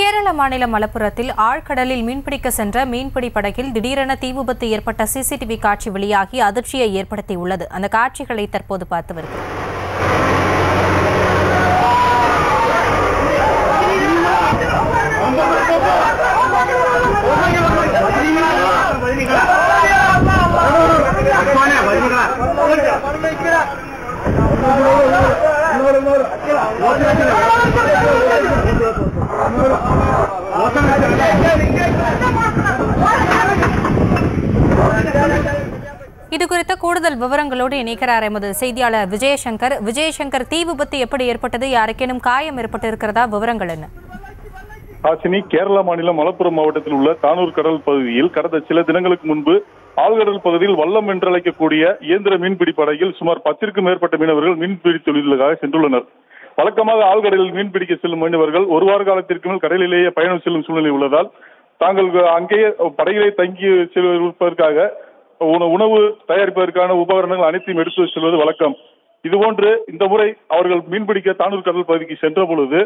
கேரள மாநிலம் மலப்புரத்தில் ஆழ்கடலில் மீன்பிடிக்க சென்ற மீன்பிடி படகில் திடீரென தீ விபத்து ஏற்பட்ட சிசிடிவி காட்சி வெளியாகி அதிர்ச்சியை ஏற்படுத்தியுள்ளது. அந்த காட்சிகளை தற்போது பார்த்து வருகிறோம். இது குறித்த கூடுதல் விவரங்களோடு இணைக்கிறார் எமது செய்தியாளர் விஜயசங்கர். விஜயசங்கர் தீ விபத்து எப்படி ஏற்பட்டது? யாருக்கேனும் காயம் ஏற்பட்டிருக்கிறதா? விவரங்கள் என்ன? ஹாசினி கேரள மாநிலம் மலப்புரம் மாவட்டத்தில் உள்ள தானூர் கடல் பகுதியில் கடந்த சில தினங்களுக்கு முன்பு ஆழ்கடல் பகுதியில் வல்லம் என்றழைக்கக்கூடிய இயந்திர மீன்பிடி படகில் சுமார் பத்திற்கும் மேற்பட்ட மீனவர்கள் மீன்பிடி தொழிலுக்காக சென்றுள்ளனர். வழக்கமாக ஆழ்கடலில் மீன்பிடிக்க செல்லும் மீனவர்கள் ஒரு வார காலத்திற்கு மேல் கடலிலேயே பயணம் செல்லும் சூழ்நிலை உள்ளதால் தாங்கள் அங்கேயே படகிலே தங்கி செல்வதற்காக உணவு தயாரிப்பதற்கான உபகரணங்கள் அனைத்தையும் எடுத்து செல்வது வழக்கம். இதுபோன்று இந்த முறை அவர்கள் மீன்பிடிக்க தானூர் கடல் பகுதிக்கு சென்ற பொழுது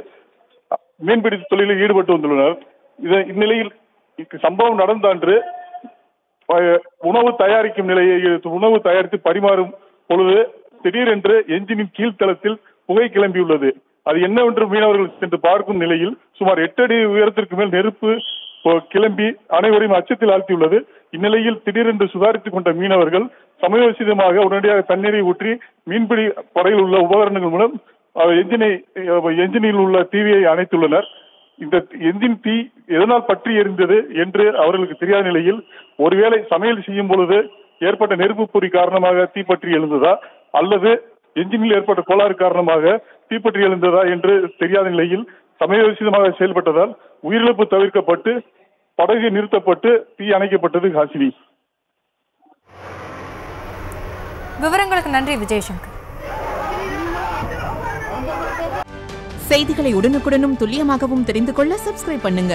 மீன்பிடி தொழிலில் ஈடுபட்டு வந்துள்ளனர். இது இந்நிலையில் இக்கு சம்பவம் நடந்த அன்று உணவு தயாரிக்கும் நிலையை உணவு தயாரித்து பரிமாறும் பொழுது திடீரென்று எஞ்சினின் கீழ்த்தளத்தில் புகை கிளம்பியுள்ளது. அது என்னவென்று மீனவர்கள் சென்று பார்க்கும் நிலையில் சுமார் எட்டு அடி உயரத்திற்கு மேல் நெருப்பு கிளம்பி அனைவரையும் அச்சத்தில் ஆழ்த்தியுள்ளது. இந்நிலையில் திடீரென்று சுதாரித்துக் கொண்ட மீனவர்கள் சமயோசிதமாக உடனடியாக தண்ணீரை ஊற்றி மீன்பிடி படையில் உள்ள உபகரணங்கள் மூலம் எஞ்சினை என்ஜினை என்ஜினில் உள்ள தீவியை அணைத்துள்ளனர். இந்த என்ஜின் தீ எதனால் பற்றி எரிந்தது என்று அவர்களுக்கு தெரியாத நிலையில் ஒருவேளை சமையல் செய்யும் பொழுது ஏற்பட்ட நெருப்பு பொறி காரணமாக தீப்பற்றி எழுந்ததா? அல்லது என்ஜினில் ஏற்பட்ட கோளாறு காரணமாக தீப்பற்றி எழுந்ததா என்று தெரியாத நிலையில் சமயோசிதமாக செயல்பட்டதால் உயிரிழப்பு தவிர்க்கப்பட்டு படகு நிறுத்தப்பட்டு தீ அணைக்கப்பட்டது ஹாசினி விவரங்களுக்கு நன்றி விஜயசங்கர். செய்திகளை உடனுக்குடனும் துல்லியமாகவும் தெரிந்து கொள்ள சப்ஸ்கிரைப் பண்ணுங்க.